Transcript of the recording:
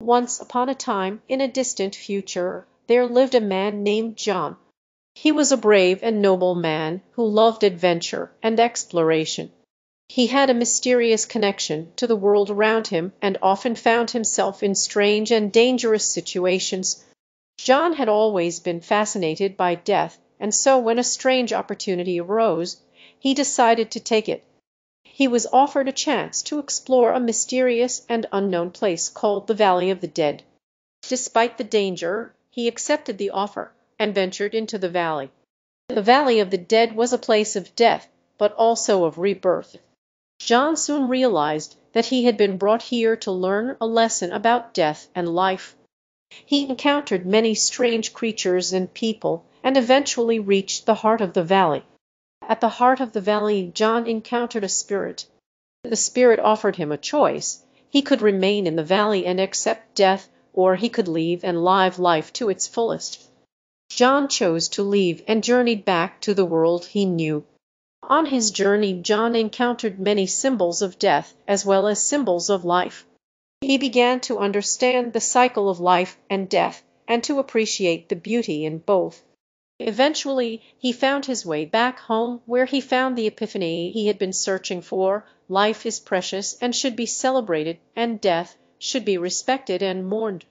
Once upon a time, in a distant future, there lived a man named John. He was a brave and noble man, who loved adventure and exploration. He had a mysterious connection to the world around him, and often found himself in strange and dangerous situations. John had always been fascinated by death, and so when a strange opportunity arose, he decided to take it. He was offered a chance to explore a mysterious and unknown place called the Valley of the Dead. Despite the danger, he accepted the offer, and ventured into the valley. The Valley of the Dead was a place of death, but also of rebirth. John soon realized that he had been brought here to learn a lesson about death and life. He encountered many strange creatures and people, and eventually reached the heart of the valley. At the heart of the valley John encountered a spirit. The spirit offered him a choice. He could remain in the valley and accept death, or he could leave and live life to its fullest. John chose to leave, and journeyed back to the world he knew. On his journey John encountered many symbols of death as well as symbols of life. He began to understand the cycle of life and death, and to appreciate the beauty in both. Eventually he found his way back home, where he found the epiphany he had been searching for. Life is precious and should be celebrated, and death should be respected and mourned.